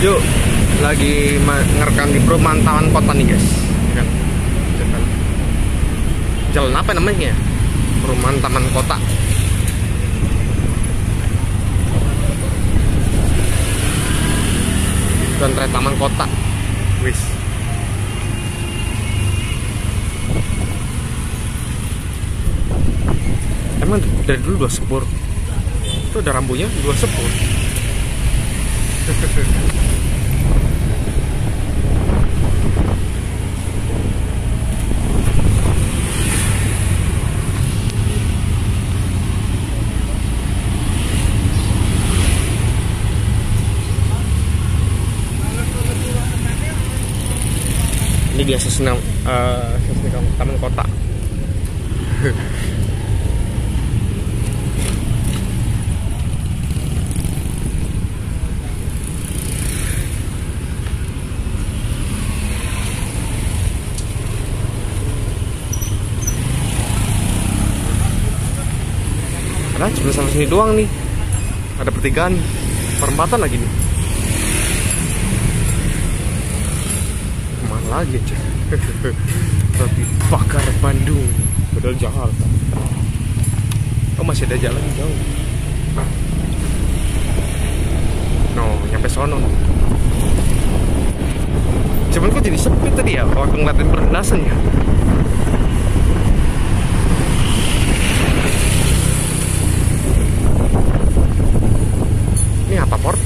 Yuk, lagi ngerekam di Perumantaman Kota nih guys. Ya kan? Jalan. Apa namanya? Perumahan Taman Kota. Jalan Taman Kota. Wis. Emang dari dulu dua sepur. Itu ada rambunya dua sepur. Ini biasa senang eh senang taman kota. Karena cuma sampai sini doang nih. Ada pertigaan, perempatan lagi nih. Ke mana lagi aja? Roti bakar Bandung, padahal Jakarta. Oh masih ada jalan jauh. No, nyampe sono. Cuman kok jadi sepi tadi ya waktu ngeliatin perlintasan ya.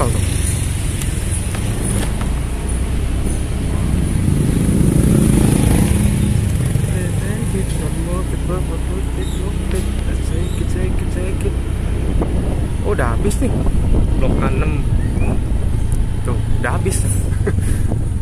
Portal tuh? Oh, udah habis nih. Blok 6. Tuh, udah habis.